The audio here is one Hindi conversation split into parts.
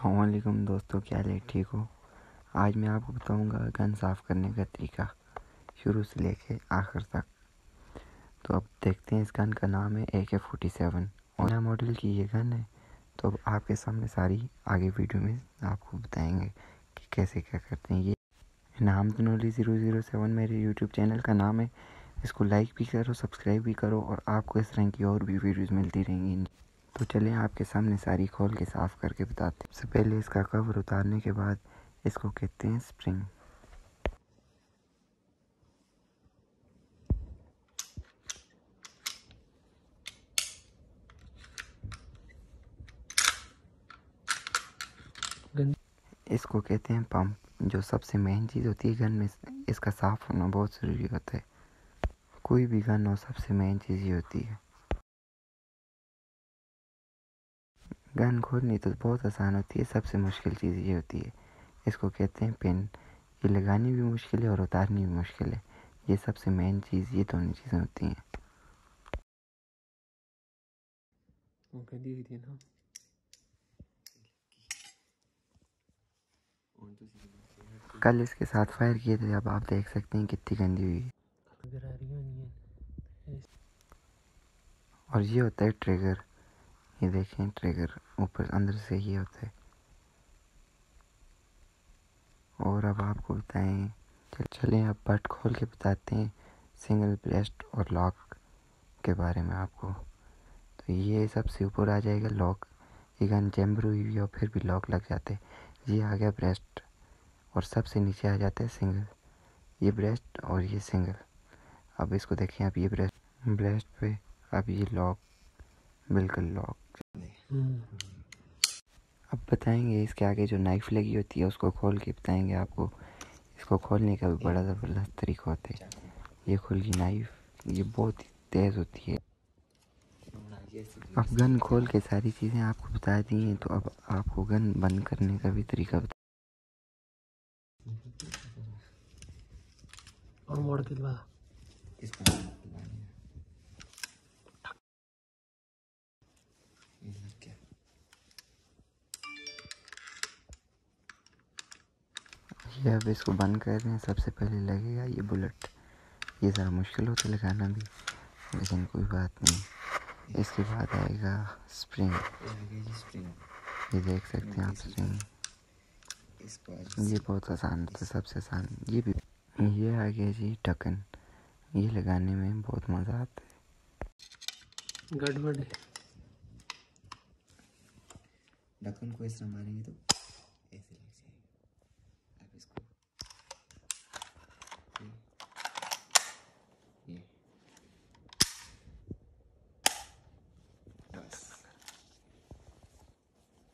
अलकुम दोस्तों, क्या हाल ठीक हो? आज मैं आपको बताऊँगा गन साफ़ करने का तरीका शुरू से लेके आखिर तक। तो अब देखते हैं इस गन का नाम है ए के फोर्टी सेवन और नया मॉडल की ये गन है तो अब आपके सामने सारी आगे वीडियो में आपको बताएँगे कि कैसे क्या करते हैं ये। नाम तो नोली ज़ीरो ज़ीरो सेवन मेरे यूट्यूब चैनल का नाम है। इसको लाइक भी करो सब्सक्राइब भी करो और आपको इस तरह की और भी वीडियोज़ मिलती रहेंगी। तो चलें आपके सामने सारी खोल के साफ़ करके बताते हैं। सबसे पहले इसका कवर उतारने के बाद इसको कहते हैं स्प्रिंग। इसको कहते हैं पंप, जो सबसे मेन चीज़ होती है गन में। इसका साफ़ होना बहुत ज़रूरी होता है। कोई भी गन हो, सबसे मेन चीज़ ही होती है। गन खोलनी तो बहुत आसान होती है सबसे मुश्किल चीज़ ये होती है। इसको कहते हैं पिन। ये लगानी भी मुश्किल है और उतारनी भी मुश्किल है। ये सबसे मेन चीज़ ये दोनों चीज़ें होती हैं। कल इसके साथ फायर किए थे अब आप देख सकते हैं कितनी गंदी हुई। है और ये होता है ट्रिगर ये देखें ट्रिगर ऊपर, अंदर से ही होता है। और अब आपको बताएँ, चल, चलें अब बट खोल के बताते हैं सिंगल ब्रेस्ट और लॉक के बारे में आपको। तो ये सबसे ऊपर आ जाएगा लॉक ये गन चैम्बर हुई हुई और फिर भी लॉक लग जाते ये आ गया ब्रेस्ट और सबसे नीचे आ जाता है सिंगल ये ब्रेस्ट और ये सिंगल अब इसको देखें अब ये ब्रेस्ट ब्रेस्ट पे, अब ये लॉक बिल्कुल लॉक अब बताएँगे इसके आगे जो नाइफ लगी होती है, उसको खोल के बताएँगे आपको। इसको खोलने का भी बड़ा ज़बरदस्त तरीका होता है। ये खुल गई नाइफ ये बहुत ही तेज़ होती है। अब गन खोल के सारी चीज़ें आपको बता दी हैं तो अब आपको गन बंद करने का भी तरीका बता और मोड़ के ये अब इसको बंद कर रहे हैं सबसे पहले लगेगा ये बुलेट। ये ज़रा मुश्किल होता है लगाना भी लेकिन कोई बात नहीं। इसके बाद आएगा स्प्रिंग। ये देख सकते हैं आप स्प्रिंग। ये बहुत आसान होता है सबसे आसान। ये भी ये आ गया जी ढक्कन ये लगाने में बहुत मज़ा आता है। गड़बड़। ढक्कन को इस तरह मारेंगे तो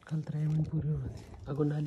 कल त्रय मिनट पूरे हो गए अगो नाली